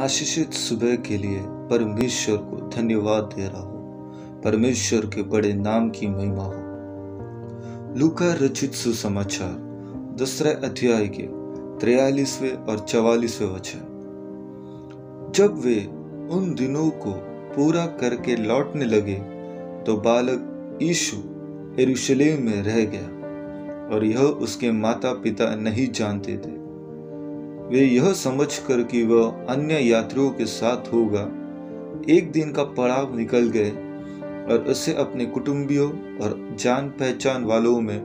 आशीषित सुबह के लिए परमेश्वर को धन्यवाद दे रहा हूँ। परमेश्वर के बड़े नाम की महिमा हो। लूका रचित सुसमाचार, दूसरे अध्याय के त्रियालीसवें और चवालीसवें वचन। जब वे उन दिनों को पूरा करके लौटने लगे तो बालक यीशु यरूशलेम में रह गया, और यह उसके माता पिता नहीं जानते थे। वे यह समझकर कि वह अन्य यात्रियों के साथ होगा। एक दिन का पड़ाव निकल गए और उसे अपने कुटुंबियों और जान पहचान वालों में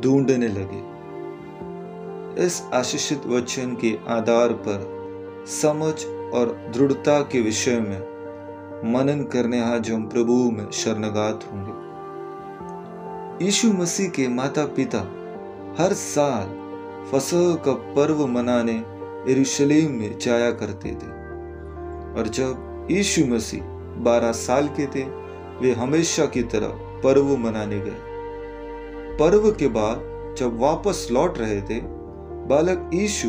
ढूँढने लगे। इस आशीषित वचन के आधार पर समझ और दृढ़ता के विषय में मनन करने आज हम प्रभु में शरणगात होंगे। यीशु मसीह के माता पिता हर साल फ़सल का पर्व मनाने यरूशलेम में जाया करते थे। और जब यीशु मसीह बारह साल के थे, वे हमेशा की तरह पर्व मनाने गए। पर्व के बाद जब वापस लौट रहे थे, बालक यीशु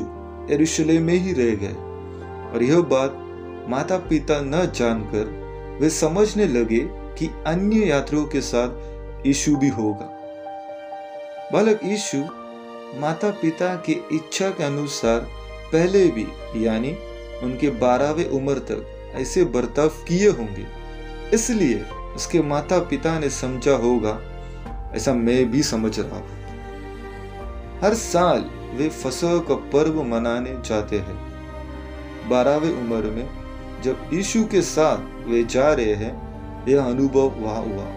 यरूशलेम में ही रह गए। और यह बात माता पिता न जानकर वे समझने लगे कि अन्य यात्रियों के साथ यीशु भी होगा। बालक यीशु माता पिता की इच्छा के अनुसार पहले भी, यानी उनके बारहवें उम्र तक, ऐसे बर्ताव किए होंगे। इसलिए उसके माता पिता ने समझा होगा, ऐसा मैं भी समझ रहा हूँ। हर साल वे फ़सल का पर्व मनाने जाते हैं। बारहवें उम्र में जब यीशु के साथ वे जा रहे हैं, यह अनुभव वहाँ हुआ।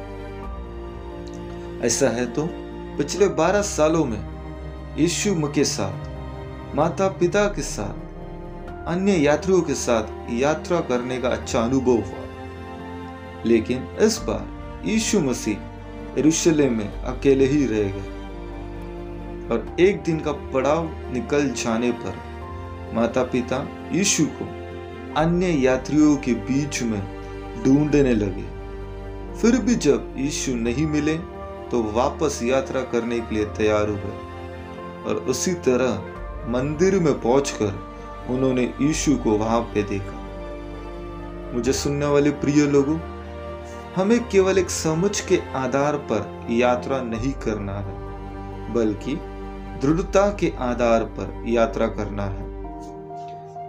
ऐसा है तो पिछले बारह सालों में यीशु के साथ माता पिता के साथ, अन्य यात्रियों के साथ यात्रा करने का अच्छा अनुभव हुआ। लेकिन इस बार यीशु मसीह यरूशलेम में अकेले ही रह गए। और एक दिन का पड़ाव निकल जाने पर माता पिता यीशु को अन्य यात्रियों के बीच में ढूँढने लगे। फिर भी जब यीशु नहीं मिले तो वापस यात्रा करने के लिए तैयार हो गए। और उसी तरह मंदिर में पहुंचकर उन्होंने यीशु को वहाँ पे देखा। मुझे सुनने वाले प्रिय लोगों, हमें केवल एक समझ के आधार पर यात्रा नहीं करना है, बल्कि दृढ़ता के आधार पर यात्रा करना है।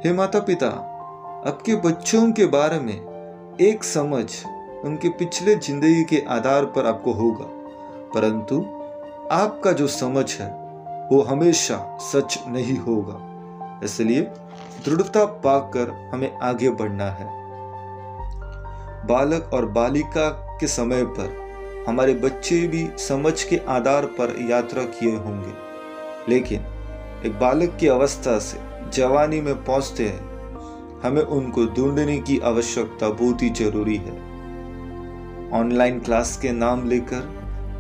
हे माता पिता आपके बच्चों के बारे में एक समझ उनके पिछले ज़िंदगी के आधार पर आपको होगा, परंतु आपका जो समझ है वो हमेशा सच नहीं होगा। इसलिए दृढ़ता पाकर हमें आगे बढ़ना है। बालक और बालिका के समय पर हमारे बच्चे भी समझ के आधार पर यात्रा किए होंगे। लेकिन एक बालक की अवस्था से जवानी में पहुँचते हैं, हमें उनको ढूँढने की आवश्यकता बहुत ही ज़रूरी है। ऑनलाइन क्लास के नाम लेकर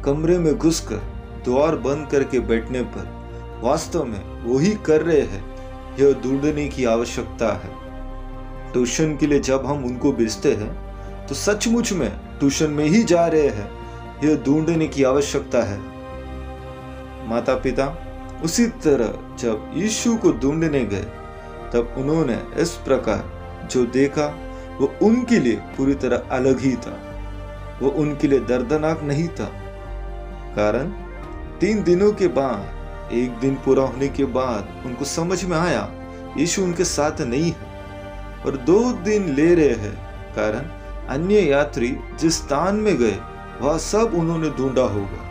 कमरे में घुसकर द्वार बंद करके बैठने पर वास्तव में वो ही कर रहे हैं। यह ढूँढने की आवश्यकता है। ट्यूशन के लिए जब हम उनको भेजते हैं तो सचमुच में ट्यूशन में ही जा रहे हैं। यह ढूँढने की आवश्यकता है। माता पिता उसी तरह जब यीशु को ढूँढने गए, तब उन्होंने इस प्रकार जो देखा, वो उनके लिए पूरी तरह अलग ही था। वो उनके लिए दर्दनाक नहीं था। कारण, तीन दिनों के बाद एक दिन पूरा होने के बाद उनको समझ में आया, यीशु उनके साथ नहीं है और दो दिन ले रहे हैं, कारण अन्य यात्री जिस स्थान में गए, वह सब उन्होंने ढूंढा होगा।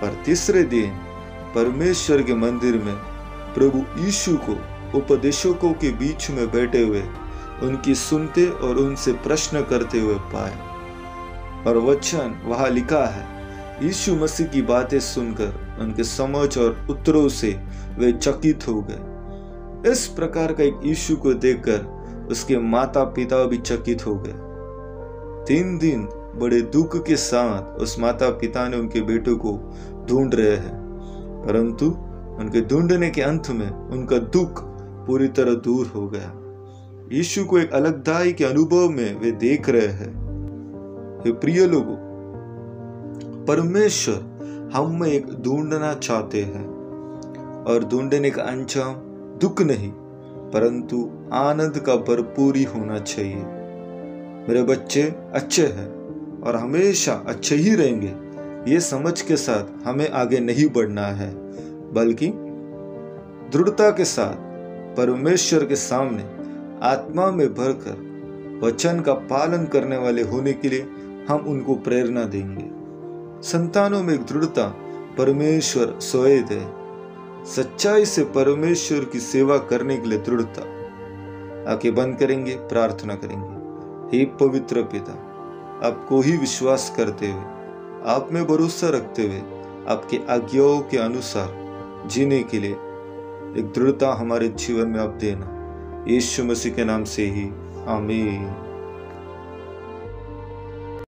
पर तीसरे दिन परमेश्वर के मंदिर में प्रभु यीशु को उपदेशकों के बीच में बैठे हुए उनकी सुनते और उनसे प्रश्न करते हुए पाए। और वचन वहाँ लिखा है यीशु मसीह की बातें सुनकर उनके समझ और उत्तरों से वे चकित हो गए। इस प्रकार का एक यीशु को देखकर उसके माता पिता भी चकित हो गए। तीन दिन बड़े दुख के साथ उस माता पिता ने उनके बेटों को ढूंढ रहे हैं, परंतु उनके ढूँढने के अंत में उनका दुख पूरी तरह दूर हो गया। यीशु को एक अलगदाई के अनुभव में वे देख रहे हैं प्रिय लोगों परमेश्वर हम एक ढूंढना चाहते हैं। और ढूँढने का अंजाम दुख नहीं, परंतु आनंद का भरपूरी होना चाहिए। मेरे बच्चे अच्छे हैं और हमेशा अच्छे ही रहेंगे। ये समझ के साथ हमें आगे नहीं बढ़ना है, बल्कि दृढ़ता के साथ परमेश्वर के सामने आत्मा में भरकर वचन का पालन करने वाले होने के लिए हम उनको प्रेरणा देंगे। संतानों में दृढ़ता परमेश्वर स्वयं है। सच्चाई से परमेश्वर की सेवा करने के लिए दृढ़ता। आके बंद करेंगे, प्रार्थना करेंगे। हे पवित्र पिता, आपको ही विश्वास करते हुए, आप में भरोसा रखते हुए, आपके आज्ञाओं के अनुसार जीने के लिए एक दृढ़ता हमारे जीवन में आप देना। यीशु मसीह के नाम से ही, आमीन।